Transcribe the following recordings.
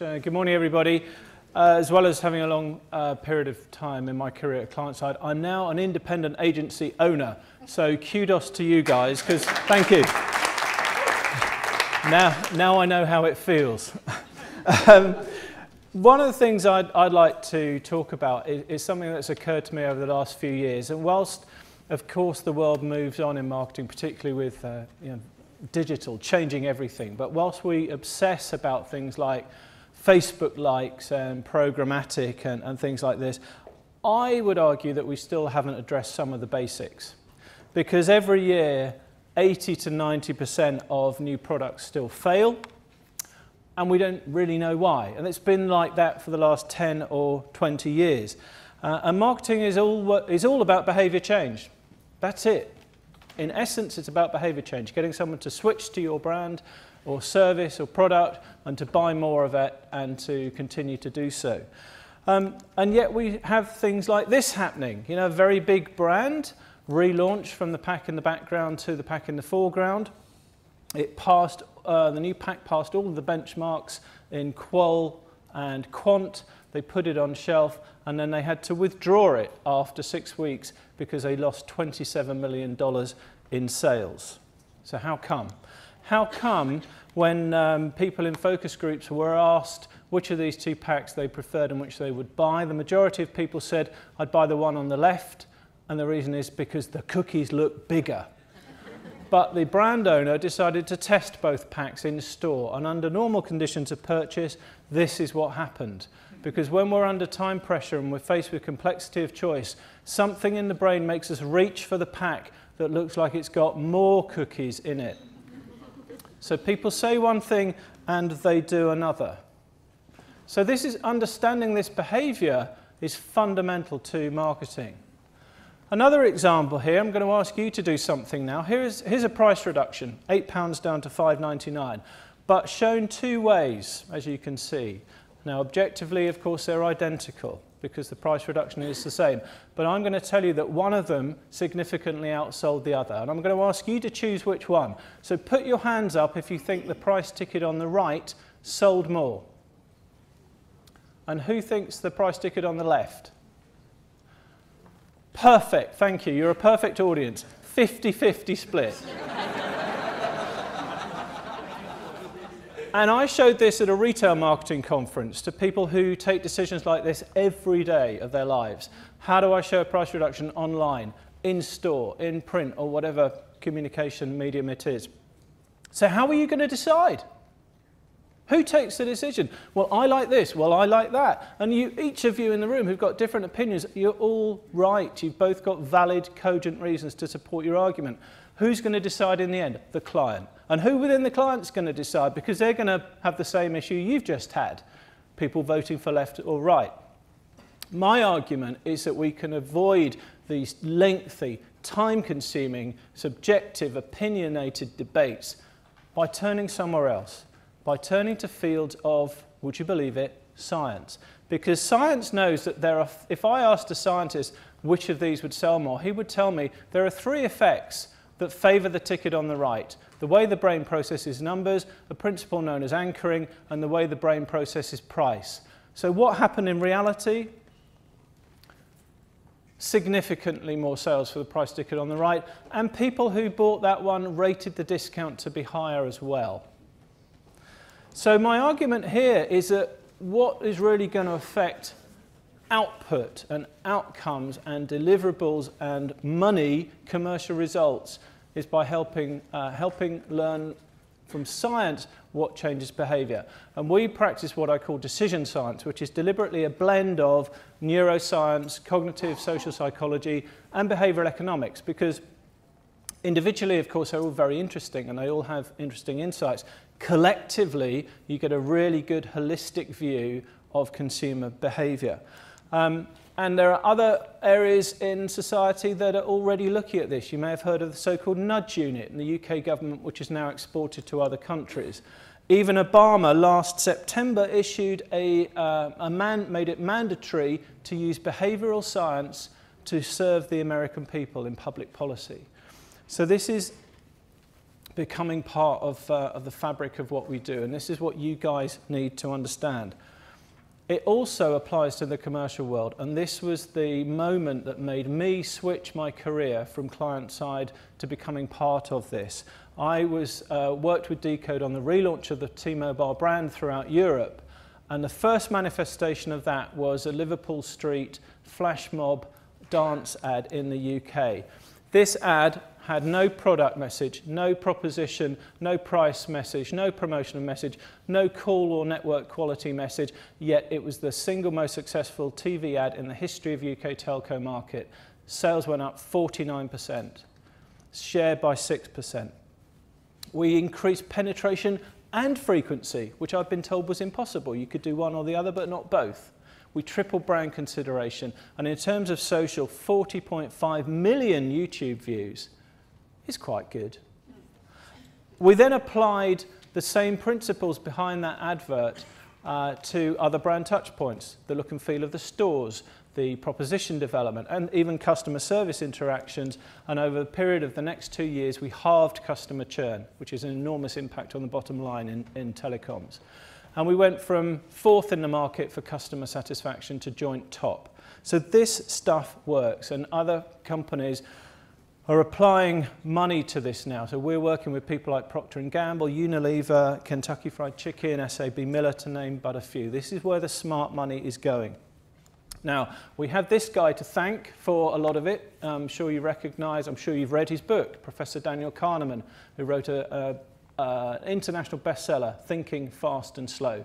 much. Uh, good morning, everybody. Uh, as well as having a long uh, period of time in my career at client side, I'm now an independent agency owner. So kudos to you guys, because thank you. now, now I know how it feels. um, one of the things I'd, I'd like to talk about is, is something that's occurred to me over the last few years. And whilst, of course, the world moves on in marketing, particularly with uh, you know, digital, changing everything. But whilst we obsess about things like Facebook likes and programmatic and, and things like this, I would argue that we still haven't addressed some of the basics. Because every year, 80 to 90% of new products still fail, and we don't really know why. And it's been like that for the last 10 or 20 years. Uh, and marketing is all, is all about behavior change. That's it. In essence, it's about behavior change, getting someone to switch to your brand or service or product and to buy more of it and to continue to do so. Um, and yet we have things like this happening. You know, a very big brand relaunched from the pack in the background to the pack in the foreground. It passed, uh, the new pack passed all the benchmarks in qual and quant. They put it on shelf and then they had to withdraw it after six weeks because they lost $27 million in sales. So how come? How come when um, people in focus groups were asked which of these two packs they preferred and which they would buy, the majority of people said, I'd buy the one on the left, and the reason is because the cookies look bigger. but the brand owner decided to test both packs in store, and under normal conditions of purchase, this is what happened. Because when we're under time pressure and we're faced with complexity of choice, something in the brain makes us reach for the pack that looks like it's got more cookies in it. So people say one thing and they do another. So this is understanding this behavior is fundamental to marketing. Another example here, I'm going to ask you to do something now. Here's, here's a price reduction, £8 down to 5.99, but shown two ways, as you can see. Now, objectively, of course, they're identical because the price reduction is the same. But I'm going to tell you that one of them significantly outsold the other. And I'm going to ask you to choose which one. So put your hands up if you think the price ticket on the right sold more. And who thinks the price ticket on the left? Perfect, thank you. You're a perfect audience. 50-50 split. And I showed this at a retail marketing conference to people who take decisions like this every day of their lives. How do I show a price reduction online, in store, in print, or whatever communication medium it is? So how are you going to decide? Who takes the decision? Well, I like this. Well, I like that. And you, each of you in the room who've got different opinions, you're all right. You've both got valid, cogent reasons to support your argument. Who's going to decide in the end? The client. And who within the client's going to decide? Because they're going to have the same issue you've just had people voting for left or right. My argument is that we can avoid these lengthy, time consuming, subjective, opinionated debates by turning somewhere else, by turning to fields of, would you believe it, science. Because science knows that there are, if I asked a scientist which of these would sell more, he would tell me there are three effects that favour the ticket on the right. The way the brain processes numbers, a principle known as anchoring, and the way the brain processes price. So what happened in reality? Significantly more sales for the price ticket on the right, and people who bought that one rated the discount to be higher as well. So my argument here is that what is really going to affect output and outcomes and deliverables and money, commercial results, is by helping, uh, helping learn from science what changes behavior. And we practice what I call decision science, which is deliberately a blend of neuroscience, cognitive social psychology, and behavioral economics, because individually, of course, they're all very interesting and they all have interesting insights. Collectively, you get a really good holistic view of consumer behavior. Um, and there are other areas in society that are already looking at this. You may have heard of the so-called nudge unit in the UK government, which is now exported to other countries. Even Obama last September issued a, uh, a man, made it mandatory to use behavioral science to serve the American people in public policy. So this is becoming part of, uh, of the fabric of what we do. And this is what you guys need to understand. It also applies to the commercial world, and this was the moment that made me switch my career from client side to becoming part of this. I was uh, worked with Decode on the relaunch of the T-Mobile brand throughout Europe, and the first manifestation of that was a Liverpool Street flash mob dance ad in the UK. This ad had no product message, no proposition, no price message, no promotional message, no call or network quality message, yet it was the single most successful TV ad in the history of UK telco market. Sales went up 49%, share by 6%. We increased penetration and frequency, which I've been told was impossible. You could do one or the other, but not both. We tripled brand consideration. And in terms of social, 40.5 million YouTube views is quite good. We then applied the same principles behind that advert uh, to other brand touchpoints, the look and feel of the stores, the proposition development, and even customer service interactions. And over the period of the next two years, we halved customer churn, which is an enormous impact on the bottom line in, in telecoms. And we went from fourth in the market for customer satisfaction to joint top. So this stuff works, and other companies are applying money to this now. So we're working with people like Procter & Gamble, Unilever, Kentucky Fried Chicken, SAB Miller to name but a few. This is where the smart money is going. Now, we have this guy to thank for a lot of it. I'm sure you recognize, I'm sure you've read his book, Professor Daniel Kahneman, who wrote an international bestseller, Thinking Fast and Slow.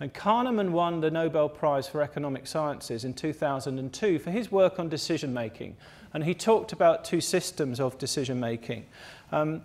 And Kahneman won the Nobel Prize for Economic Sciences in 2002 for his work on decision making. And he talked about two systems of decision making. Um,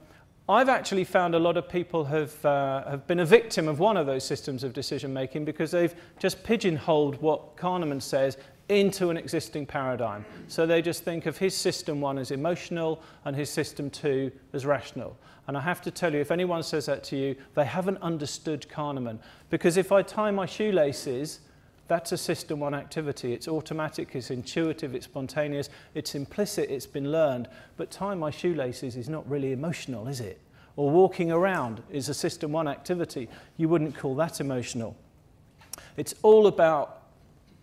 I've actually found a lot of people have, uh, have been a victim of one of those systems of decision making because they've just pigeonholed what Kahneman says into an existing paradigm. So they just think of his system one as emotional and his system two as rational. And I have to tell you, if anyone says that to you, they haven't understood Kahneman. Because if I tie my shoelaces, that's a system one activity. It's automatic, it's intuitive, it's spontaneous, it's implicit, it's been learned. But tying my shoelaces is not really emotional, is it? Or walking around is a system one activity. You wouldn't call that emotional. It's all about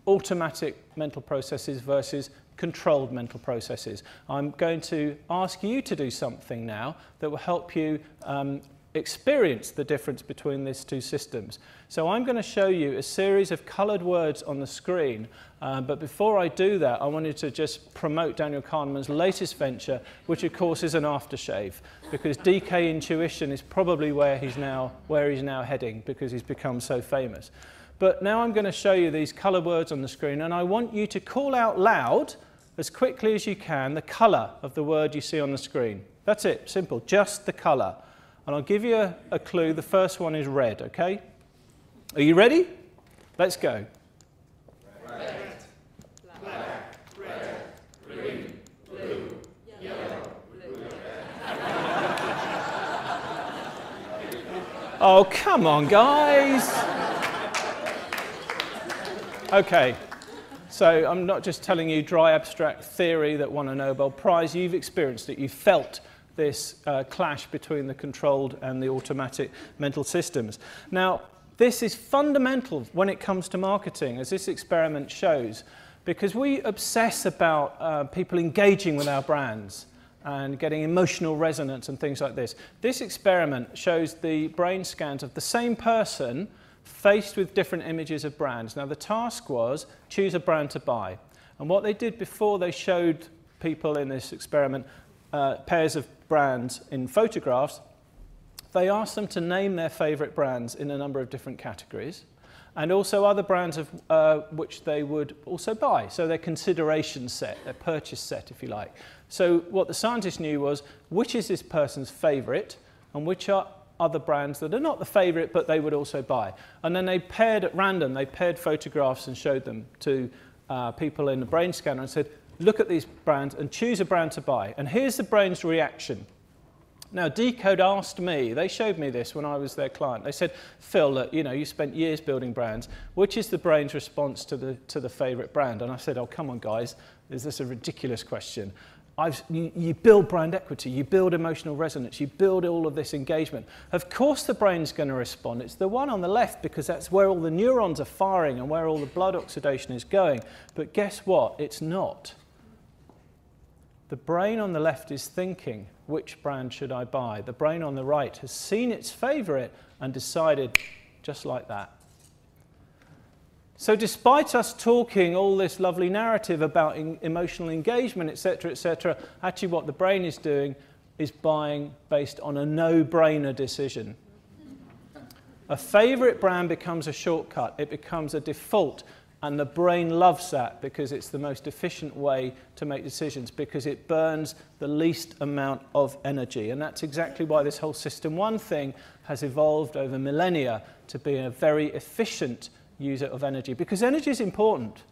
automatic mental processes versus controlled mental processes. I'm going to ask you to do something now that will help you um, experience the difference between these two systems. So I'm going to show you a series of coloured words on the screen, uh, but before I do that, I wanted to just promote Daniel Kahneman's latest venture, which of course is an aftershave, because DK Intuition is probably where he's now, where he's now heading, because he's become so famous. But now I'm going to show you these colour words on the screen, and I want you to call out loud as quickly as you can the colour of the word you see on the screen. That's it, simple, just the colour. And I'll give you a, a clue. The first one is red, okay? Are you ready? Let's go. Red, black, red, green, blue, yellow, oh, come on, guys. Okay, so I'm not just telling you dry abstract theory that won a Nobel Prize. You've experienced it. You've felt this uh, clash between the controlled and the automatic mental systems. Now, this is fundamental when it comes to marketing, as this experiment shows, because we obsess about uh, people engaging with our brands and getting emotional resonance and things like this. This experiment shows the brain scans of the same person faced with different images of brands. Now, the task was choose a brand to buy. And what they did before they showed people in this experiment uh, pairs of brands in photographs, they asked them to name their favorite brands in a number of different categories and also other brands of uh, which they would also buy. So their consideration set, their purchase set, if you like. So what the scientists knew was which is this person's favorite and which are other brands that are not the favorite, but they would also buy. And then they paired at random, they paired photographs and showed them to uh, people in the brain scanner and said, look at these brands and choose a brand to buy. And here's the brain's reaction. Now, Decode asked me, they showed me this when I was their client. They said, Phil, look, you know, you spent years building brands. Which is the brain's response to the, to the favorite brand? And I said, oh, come on, guys, is this a ridiculous question? You, you, build brand equity, you build emotional resonance, you build all of this engagement. Of course, the brain's going to respond. It's the one on the left because that's where all the neurons are firing and where all the blood oxidation is going. But guess what? It's not. The brain on the left is thinking, which brand should I buy? The brain on the right has seen its favorite and decided just like that. So, despite us talking all this lovely narrative about emotional engagement, etc., etc., actually, what the brain is doing is buying based on a no brainer decision. A favorite brand becomes a shortcut, it becomes a default, and the brain loves that because it's the most efficient way to make decisions because it burns the least amount of energy. And that's exactly why this whole System 1 thing has evolved over millennia to be a very efficient user of energy because energy is important.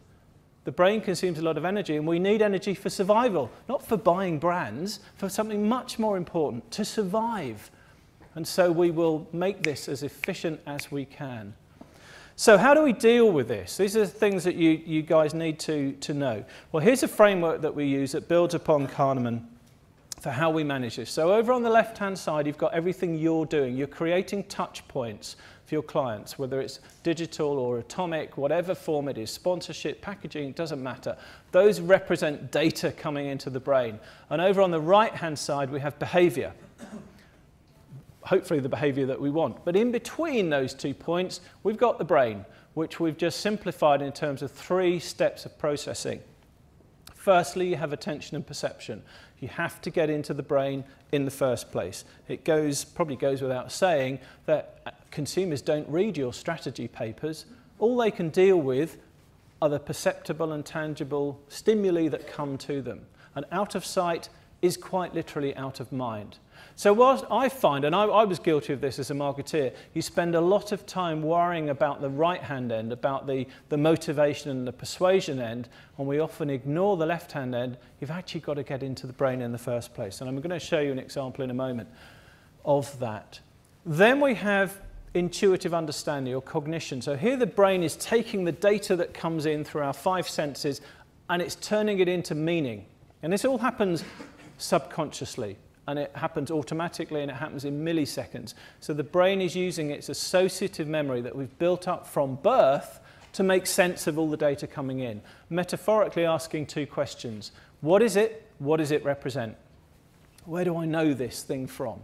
The brain consumes a lot of energy, and we need energy for survival, not for buying brands, for something much more important to survive. And so we will make this as efficient as we can. So, how do we deal with this? These are the things that you, you guys need to, to know. Well, here's a framework that we use that builds upon Kahneman for how we manage this. So, over on the left hand side, you've got everything you're doing. You're creating touch points for your clients, whether it's digital or atomic, whatever form it is, sponsorship, packaging, it doesn't matter. Those represent data coming into the brain. And over on the right hand side, we have behavior. Hopefully, the behavior that we want. But in between those two points, we've got the brain, which we've just simplified in terms of three steps of processing. Firstly, you have attention and perception. You have to get into the brain in the first place. It goes, probably goes without saying that uh, consumers don't read your strategy papers. All they can deal with are the perceptible and tangible stimuli that come to them. And out of sight is quite literally out of mind. So, what I find, and I, I, was guilty of this as a marketeer, you spend a lot of time worrying about the right hand end, about the, the motivation and the persuasion end, and we often ignore the left hand end. You've actually got to get into the brain in the first place. And I'm going to show you an example in a moment of that. Then we have intuitive understanding or cognition. So, here the brain is taking the data that comes in through our five senses and it's turning it into meaning. And this all happens subconsciously and it happens automatically and it happens in milliseconds. So the brain is using its associative memory that we've built up from birth to make sense of all the data coming in. Metaphorically asking two questions. What is it? What does it represent? Where do I know this thing from?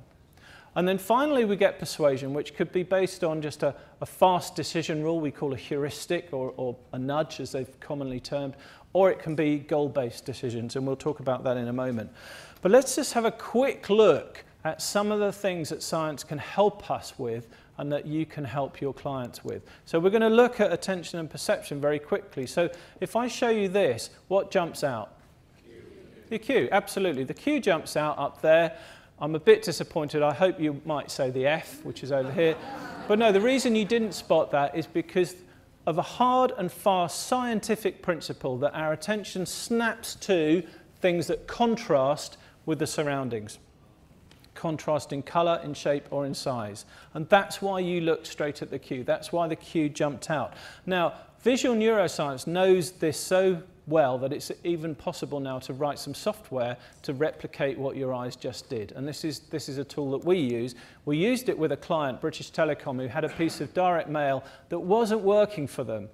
And then finally, we get persuasion, which could be based on just a, a fast decision rule we call a heuristic or, or a nudge, as they've commonly termed, or it can be goal based decisions, and we'll talk about that in a moment. But let's just have a quick look at some of the things that science can help us with and that you can help your clients with. So we're going to look at attention and perception very quickly. So if I show you this, what jumps out? The Q, absolutely. The Q jumps out up there. I'm a bit disappointed. I hope you might say the F, which is over here. But no, the reason you didn't spot that is because of a hard and fast scientific principle that our attention snaps to things that contrast with the surroundings. Contrast in colour, in shape, or in size. And that's why you looked straight at the Q. That's why the Q jumped out. Now, visual neuroscience knows this so well that it's even possible now to write some software to replicate what your eyes just did. And this is, this is a tool that we use. We used it with a client, British Telecom, who had a piece of direct mail that wasn't working for them.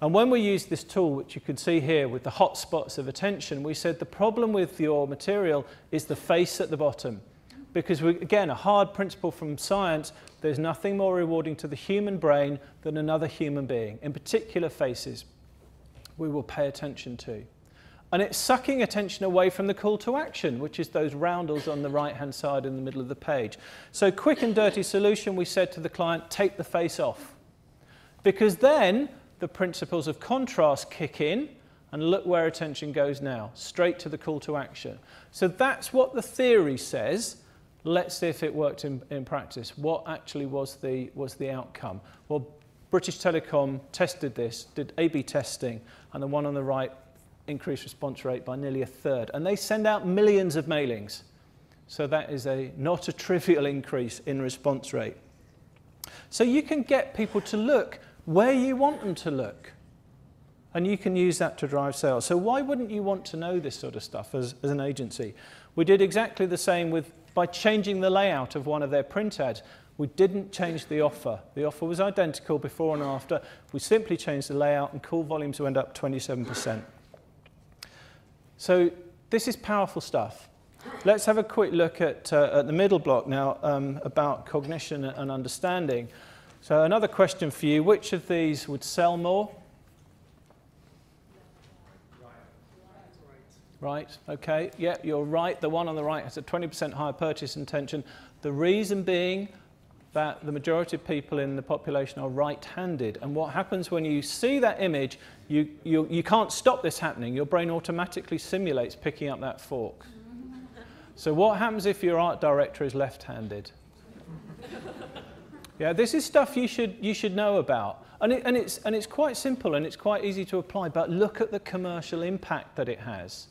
And when we used this tool, which you can see here with the hotspots of attention, we said the problem with your material is the face at the bottom. Because, we, again, a hard principle from science, there's nothing more rewarding to the human brain than another human being, in particular faces, we will pay attention to. And it's sucking attention away from the call to action, which is those roundels on the right hand side in the middle of the page. So, quick and dirty solution, we said to the client, take the face off. Because then the principles of contrast kick in, and look where attention goes now, straight to the call to action. So that's what the theory says. Let's see if it worked in, in practice. What actually was the, was the outcome? Well, British Telecom tested this, did A-B testing, and the one on the right increased response rate by nearly a third. And they send out millions of mailings. So that is a, not a trivial increase in response rate. So you can get people to look where you want them to look. And you can use that to drive sales. So why wouldn't you want to know this sort of stuff as, as an agency? We did exactly the same with by changing the layout of one of their print ads. We didn't change the offer. The offer was identical before and after. We simply changed the layout and call volumes went up 27%. So this is powerful stuff. Let's have a quick look at, uh, at the middle block now um, about cognition and understanding. So another question for you, which of these would sell more? Right, okay, yeah, you're right. The one on the right has a 20% higher purchase intention. The reason being that the majority of people in the population are right-handed. And what happens when you see that image, you, you, you can't stop this happening. Your brain automatically simulates picking up that fork. So what happens if your art director is left-handed? yeah, this is stuff you should, you should know about. And, it, and, it's, and it's quite simple and it's quite easy to apply, but look at the commercial impact that it has.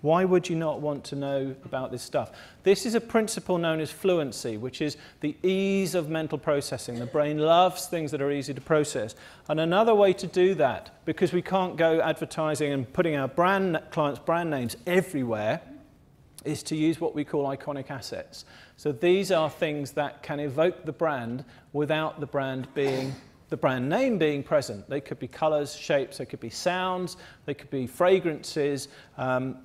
Why would you not want to know about this stuff? This is a principle known as fluency, which is the ease of mental processing. The brain loves things that are easy to process. And another way to do that, because we can't go advertising and putting our brand clients' brand names everywhere, is to use what we call iconic assets. So these are things that can evoke the brand without the brand being the brand name being present. They could be colors, shapes, they could be sounds, they could be fragrances, um,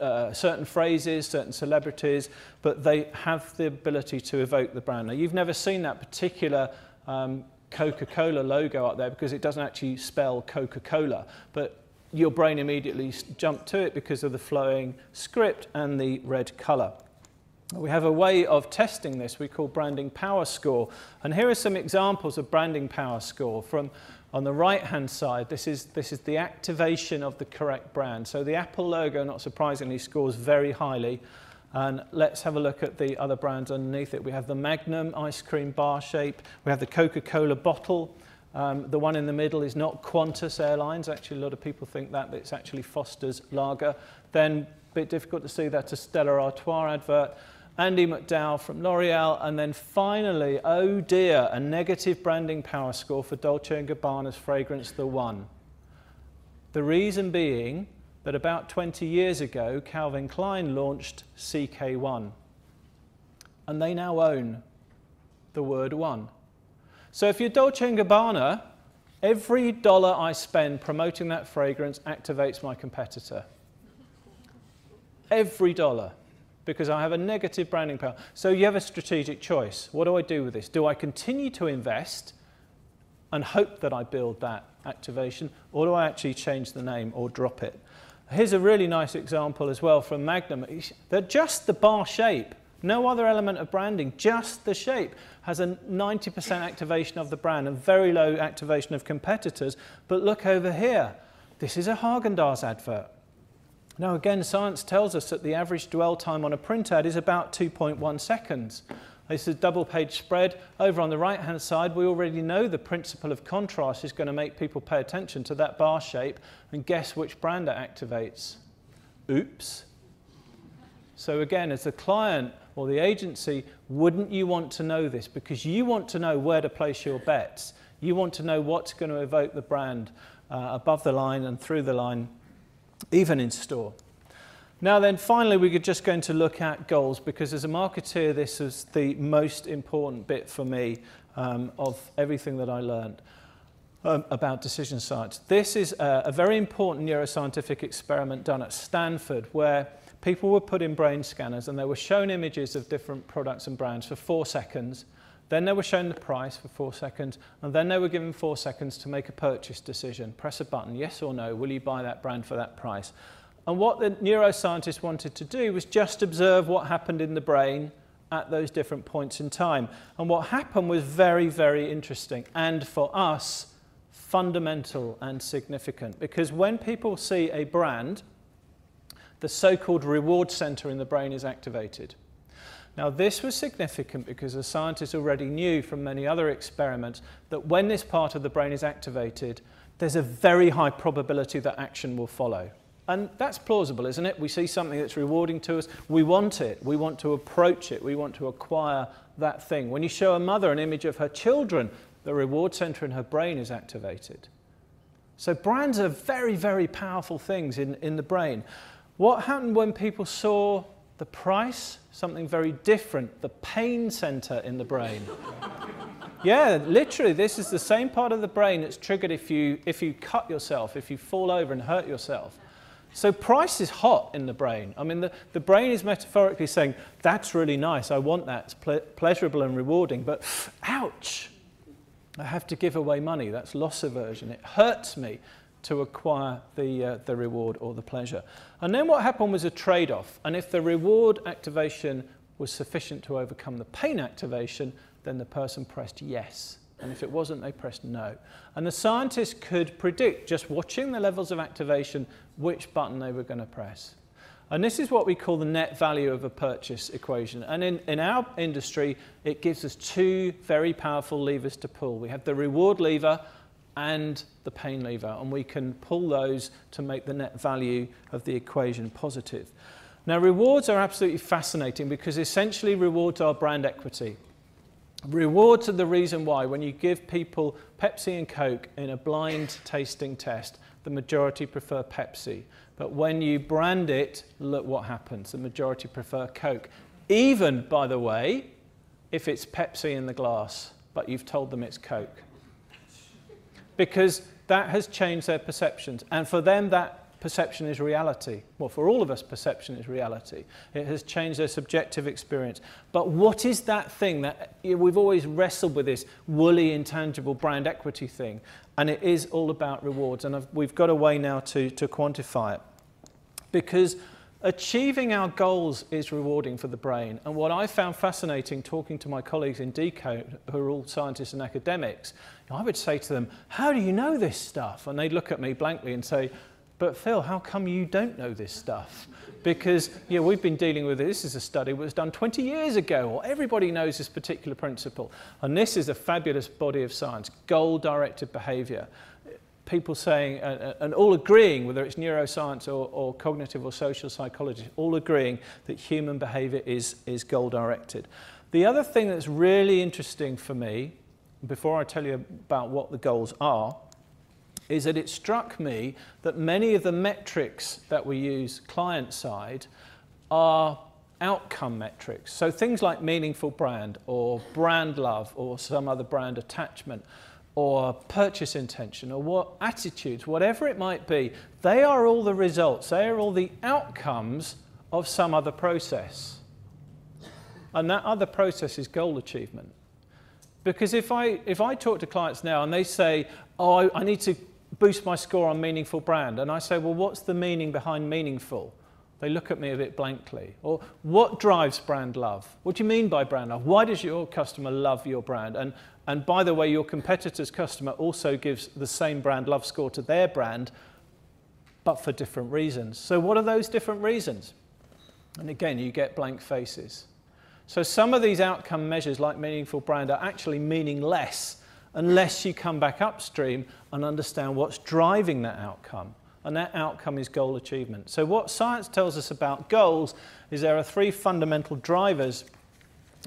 uh, certain phrases, certain celebrities, but they have the ability to evoke the brand. Now, you've never seen that particular um, Coca-Cola logo up there because it doesn't actually spell Coca-Cola, but your brain immediately jumped to it because of the flowing script and the red color. We have a way of testing this we call branding power score. And here are some examples of branding power score from on the right-hand side, this is, this is the activation of the correct brand. So the Apple logo, not surprisingly, scores very highly. And let's have a look at the other brands underneath it. We have the Magnum ice cream bar shape. We have the Coca-Cola bottle. Um, the one in the middle is not Qantas Airlines. Actually, a lot of people think that, it's actually Foster's Lager. Then, a bit difficult to see that's a Stella Artois advert. Andie MacDowell from L'Oreal, and then finally, oh dear, a negative branding power score for Dolce & Gabbana's fragrance The One. The reason being that about 20 years ago, Calvin Klein launched CK1, and they now own the word one. So if you're Dolce & Gabbana, every dollar I spend promoting that fragrance activates my competitor. Every dollar because I have a negative branding power. So you have a strategic choice. What do I do with this? Do I continue to invest and hope that I build that activation, or do I actually change the name or drop it? Here's a really nice example as well from Magnum. They're just the bar shape, no other element of branding, just the shape has a 90% activation of the brand and very low activation of competitors. But look over here. This is a Haagen-Dazs advert. Now, again, science tells us that the average dwell time on a print ad is about 2.1 seconds. This is a double page spread. Over on the right hand side, we already know the principle of contrast is going to make people pay attention to that bar shape and guess which brand it activates. Oops. So, again, as a client or the agency, wouldn't you want to know this? Because you want to know where to place your bets. You want to know what's going to evoke the brand uh, above the line and through the line even in store. Now then, finally, we're just going to look at goals because as a marketeer, this is the most important bit for me um, of everything that I learned um, about decision science. This is a, a very important neuroscientific experiment done at Stanford where people were put in brain scanners and they were shown images of different products and brands for four seconds then they were shown the price for four seconds, and then they were given four seconds to make a purchase decision. Press a button, yes or no, will you buy that brand for that price? And what the neuroscientists wanted to do was just observe what happened in the brain at those different points in time. And what happened was very, very interesting, and for us, fundamental and significant. Because when people see a brand, the so-called reward center in the brain is activated. Now, this was significant because the scientists already knew from many other experiments that when this part of the brain is activated, there's a very high probability that action will follow. And that's plausible, isn't it? We see something that's rewarding to us, we want it, we want to approach it, we want to acquire that thing. When you show a mother an image of her children, the reward center in her brain is activated. So brands are very, very powerful things in, in the brain. What happened when people saw the price? Something very different, the pain center in the brain. yeah, literally, this is the same part of the brain that's triggered if you, if you cut yourself, if you fall over and hurt yourself. So price is hot in the brain. I mean, the, the brain is metaphorically saying, that's really nice, I want that, it's ple pleasurable and rewarding, but ouch, I have to give away money. That's loss aversion. It hurts me to acquire the, uh, the reward or the pleasure. And then what happened was a trade-off. And if the reward activation was sufficient to overcome the pain activation, then the person pressed yes. And if it wasn't, they pressed no. And the scientists could predict, just watching the levels of activation, which button they were going to press. And this is what we call the net value of a purchase equation. And in, in our industry, it gives us two very powerful levers to pull. We have the reward lever and the pain lever, and we can pull those to make the net value of the equation positive. Now, rewards are absolutely fascinating because essentially rewards are brand equity. Rewards are the reason why when you give people Pepsi and Coke in a blind tasting test, the majority prefer Pepsi. But when you brand it, look what happens. The majority prefer Coke. Even, by the way, if it's Pepsi in the glass, but you've told them it's Coke. Because that has changed their perceptions. And for them, that perception is reality. Well, for all of us, perception is reality. It has changed their subjective experience. But what is that thing that we've always wrestled with this woolly, intangible brand equity thing? And it is all about rewards. And I've, we've got a way now to, to quantify it. Because achieving our goals is rewarding for the brain. And what I found fascinating talking to my colleagues in Decode, who are all scientists and academics, I would say to them, How do you know this stuff? And they'd look at me blankly and say, but Phil, how come you don't know this stuff? Because yeah, we've been dealing with this is a study that was done 20 years ago, or everybody knows this particular principle. And this is a fabulous body of science, goal-directed behavior. People saying, uh, and all agreeing, whether it's neuroscience or, or cognitive or social psychology, all agreeing that human behavior is, is goal-directed. The other thing that's really interesting for me, before I tell you about what the goals are, is that it struck me that many of the metrics that we use client side are outcome metrics. So things like meaningful brand or brand love or some other brand attachment or purchase intention or what attitudes, whatever it might be, they are all the results, they are all the outcomes of some other process. And that other process is goal achievement. Because if I, if I talk to clients now and they say, oh, I, I need to boost my score on meaningful brand. And I say, well, what's the meaning behind meaningful? They look at me a bit blankly. Or what drives brand love? What do you mean by brand love? Why does your customer love your brand? And, and by the way, your competitor's customer also gives the same brand love score to their brand, but for different reasons. So what are those different reasons? And again, you get blank faces. So some of these outcome measures, like meaningful brand, are actually meaningless unless you come back upstream and understand what's driving that outcome. And that outcome is goal achievement. So what science tells us about goals is there are three fundamental drivers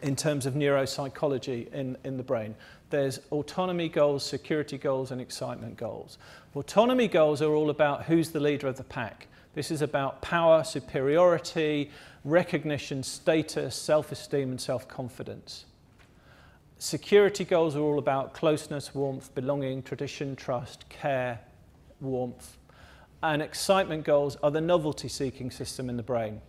in terms of neuropsychology in, in the brain. There's autonomy goals, security goals, and excitement goals. Autonomy goals are all about who's the leader of the pack. This is about power, superiority, recognition, status, self-esteem, and self-confidence. Security goals are all about closeness, warmth, belonging, tradition, trust, care, warmth. And excitement goals are the novelty seeking system in the brain.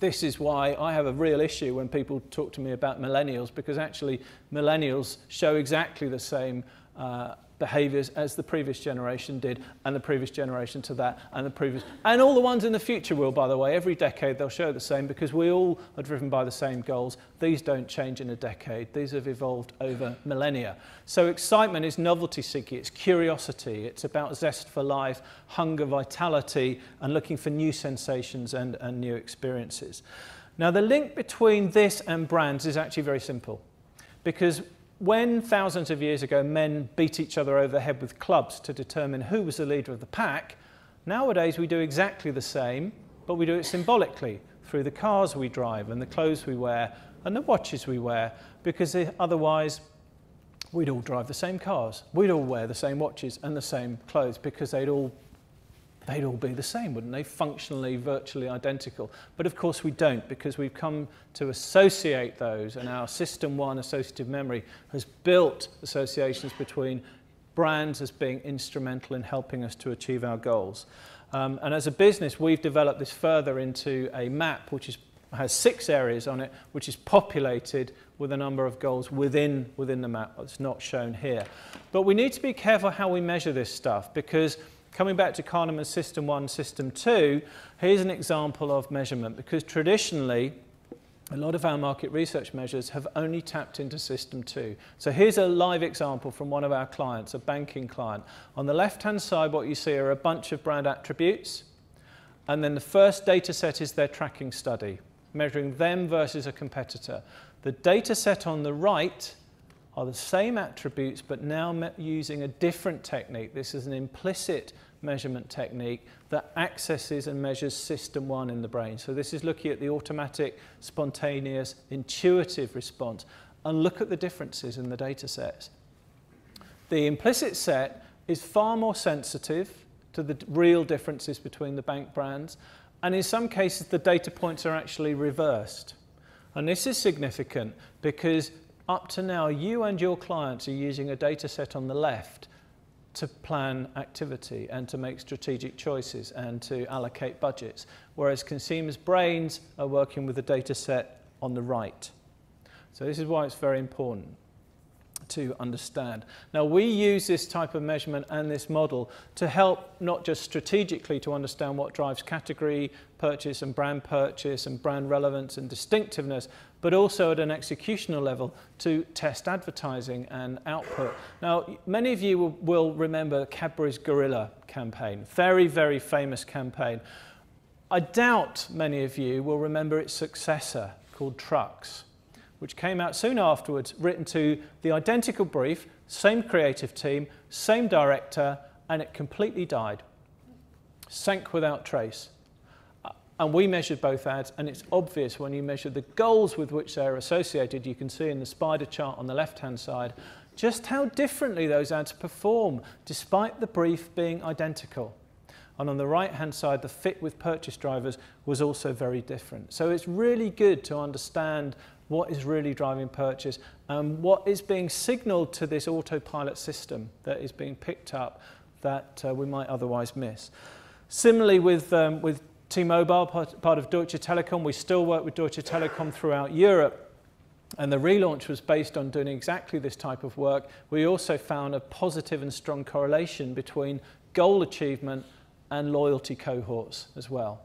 This is why I have a real issue when people talk to me about millennials, because actually millennials show exactly the same uh, behaviors as the previous generation did, and the previous generation to that, and the previous, and all the ones in the future will, by the way. Every decade they'll show the same because we all are driven by the same goals. These don't change in a decade. These have evolved over millennia. So excitement is novelty seeking, it's curiosity, it's about zest for life, hunger, vitality, and looking for new sensations and, and new experiences. Now, the link between this and brands is actually very simple because when thousands of years ago men beat each other over the head with clubs to determine who was the leader of the pack, nowadays we do exactly the same, but we do it symbolically through the cars we drive and the clothes we wear and the watches we wear, because otherwise we'd all drive the same cars, we'd all wear the same watches and the same clothes because they'd all they'd all be the same, wouldn't they? Functionally, virtually identical. But of course we don't because we've come to associate those and our System 1 associative memory has built associations between brands as being instrumental in helping us to achieve our goals. Um, and as a business, we've developed this further into a map which is, has six areas on it, which is populated with a number of goals within, within the map. It's not shown here. But we need to be careful how we measure this stuff because Coming back to Kahneman's System 1, System 2, here's an example of measurement because traditionally, a lot of our market research measures have only tapped into System 2. So here's a live example from one of our clients, a banking client. On the left-hand side, what you see are a bunch of brand attributes, and then the first data set is their tracking study, measuring them versus a competitor. The data set on the right are the same attributes, but now using a different technique. This is an implicit measurement technique that accesses and measures system one in the brain. So this is looking at the automatic, spontaneous, intuitive response. And look at the differences in the data sets. The implicit set is far more sensitive to the real differences between the bank brands. And in some cases, the data points are actually reversed. And this is significant because up to now, you and your clients are using a data set on the left to plan activity and to make strategic choices and to allocate budgets, whereas consumers' brains are working with the data set on the right. So this is why it's very important to understand. Now we use this type of measurement and this model to help not just strategically to understand what drives category purchase and brand purchase and brand relevance and distinctiveness, but also at an executional level to test advertising and output. Now, many of you will, will remember Cadbury's Gorilla campaign, very, very famous campaign. I doubt many of you will remember its successor called Trucks which came out soon afterwards, written to the identical brief, same creative team, same director, and it completely died. Sank without trace. Uh, and we measured both ads, and it's obvious when you measure the goals with which they're associated. You can see in the spider chart on the left hand side just how differently those ads perform, despite the brief being identical. And on the right hand side, the fit with purchase drivers was also very different. So it's really good to understand what is really driving purchase, and what is being signaled to this autopilot system that is being picked up that uh, we might otherwise miss. Similarly with, um, with T-Mobile, part, part of Deutsche Telekom, we still work with Deutsche Telekom throughout Europe, and the relaunch was based on doing exactly this type of work. We also found a positive and strong correlation between goal achievement and loyalty cohorts as well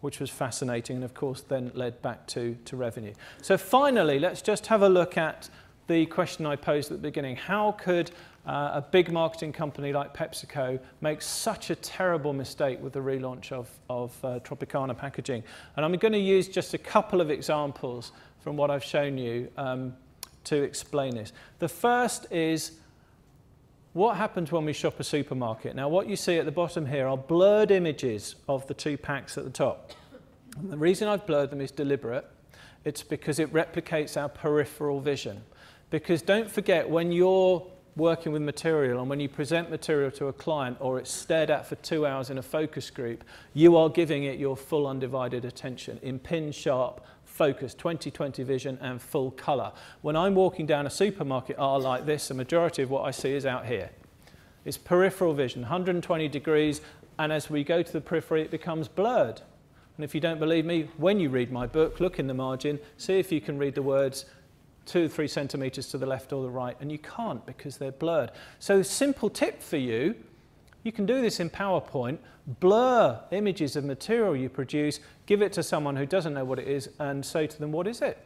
which was fascinating and of course then led back to, to revenue. So finally, let's just have a look at the question I posed at the beginning. How could uh, a big marketing company like PepsiCo make such a terrible mistake with the relaunch of, of uh, Tropicana packaging? And I'm going to use just a couple of examples from what I've shown you um, to explain this. The first is what happens when we shop a supermarket? Now, what you see at the bottom here are blurred images of the two packs at the top. And the reason I've blurred them is deliberate. It's because it replicates our peripheral vision. Because don't forget, when you're working with material and when you present material to a client or it's stared at for two hours in a focus group, you are giving it your full undivided attention in pin sharp focus, 2020 vision and full color. When I'm walking down a supermarket aisle like this, the majority of what I see is out here. It's peripheral vision, 120 degrees, and as we go to the periphery, it becomes blurred. And if you don't believe me, when you read my book, look in the margin, see if you can read the words two, three centimeters to the left or the right, and you can't because they're blurred. So simple tip for you, you can do this in PowerPoint, blur images of material you produce, give it to someone who doesn't know what it is, and say to them, what is it?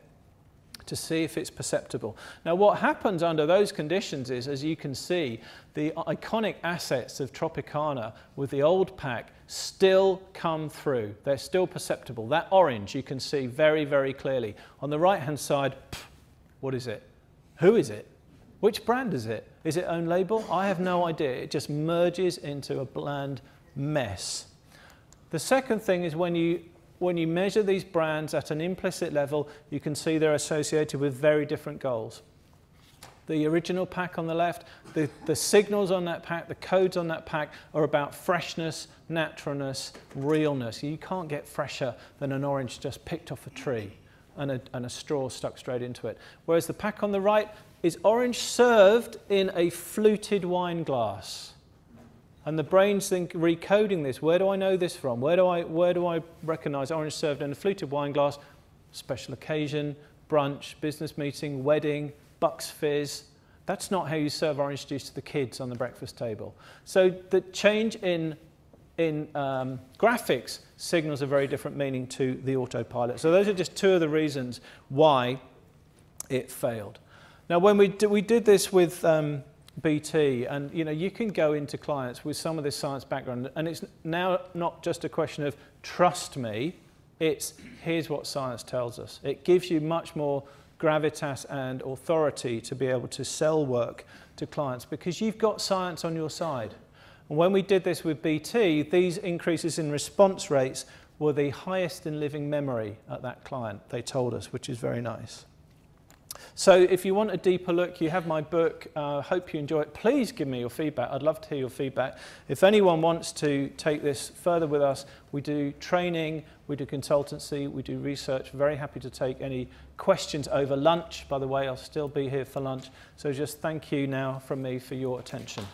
To see if it's perceptible. Now, what happens under those conditions is, as you can see, the iconic assets of Tropicana with the old pack still come through. They're still perceptible. That orange you can see very, very clearly. On the right hand side, what is it? Who is it? Which brand is it? Is it own label? I have no idea. It just merges into a bland mess. The second thing is when you, when you measure these brands at an implicit level, you can see they're associated with very different goals. the original pack on the left, the, the signals on that pack, the codes on that pack are about freshness, naturalness, realness. You can't get fresher than an orange just picked off a tree and a, and a straw stuck straight into it. Whereas the pack on the right is orange served in a fluted wine glass. And the brain's think recoding this. Where do I know this from? Where do I, where do I recognize orange served in a fluted wine glass? Special occasion, brunch, business meeting, wedding, Bucks Fizz. That's not how you serve orange juice to the kids on the breakfast table. So the change in, in um, graphics signals a very different meaning to the autopilot. So those are just two of the reasons why it failed. Now, when we, we did this with um, BT, and you know, you can go into clients with some of this science background, and it's now not just a question of trust me, it's here's what science tells us. It gives you much more gravitas and authority to be able to sell work to clients because you've got science on your side. And when we did this with BT, these increases in response rates were the highest in living memory at that client, they told us, which is very nice. So if you want a deeper look, you have my book. Uh, hope you enjoy it. Please give me your feedback. I'd love to hear your feedback. If anyone wants to take this further with us, we do training, we do consultancy, we do research. Very happy to take any questions over lunch. By the way, I'll still be here for lunch. So just thank you now from me for your attention.